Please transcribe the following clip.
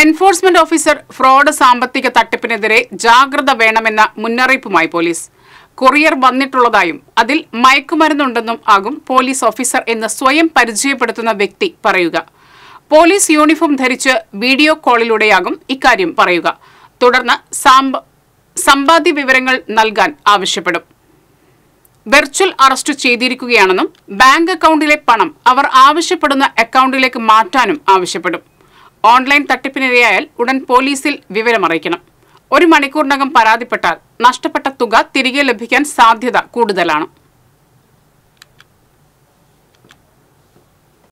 Enforcement officer fraud സാമ്പത്തിക തട്ടിപ്പിനെതിരെ ജാഗ്രത വേണമെന്ന മുന്നറിയിപ്പുമായി പോലീസ്. കൊറിയർ വന്നിട്ടുള്ളതായും അതിൽ മയക്കുമരുന്നുണ്ടെന്നും ആകും പോലീസ് ഓഫീസർ എന്ന് സ്വയം പരിചയപ്പെടുത്തുന്ന വ്യക്തി പറയുക. പോലീസ് യൂണിഫോം ധരിച്ച് വീഡിയോ കോളിലൂടെയാകും ഇക്കാര്യം പറയുക. തുടർന്ന് സാമ്പ- സമ്പാദ്യ വിവരങ്ങൾ നൽകാൻ ആവശ്യപ്പെടും. വെർച്വൽ അറസ്റ്റ് ചെയ്തിരിക്കുകയാണെന്നും ബാങ്ക് അക്കൗണ്ടിലെ പണം അവർ ആവശ്യപ്പെടുന്ന അക്കൗണ്ടിലേക്ക് മാറ്റാനും ആവശ്യപ്പെടും. ഓൺലൈൻ തട്ടിപ്പിനിരയായാൽ ഉടൻ പോലീസിൽ വിവരമറിയിക്കണം ഒരു മണിക്കൂറിനകം പരാതിപ്പെട്ടാൽ നഷ്ടപ്പെട്ട തുക തിരികെ ലഭിക്കാൻ സാധ്യത കൂടുതലാണ്.